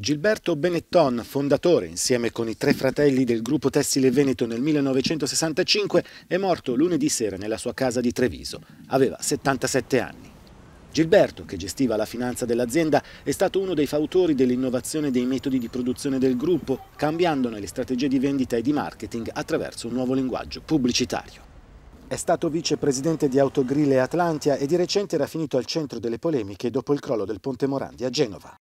Gilberto Benetton, fondatore insieme con i tre fratelli del gruppo tessile Veneto nel 1965, è morto lunedì sera nella sua casa di Treviso. Aveva 77 anni. Gilberto, che gestiva la finanza dell'azienda, è stato uno dei fautori dell'innovazione dei metodi di produzione del gruppo, cambiandone le strategie di vendita e di marketing attraverso un nuovo linguaggio pubblicitario. È stato vicepresidente di Autogrill e Atlantia e di recente era finito al centro delle polemiche dopo il crollo del Ponte Morandi a Genova.